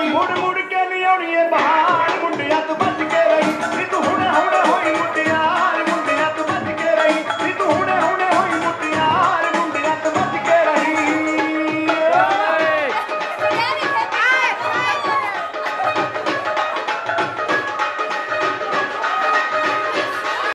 body, put a motor canyon here behind.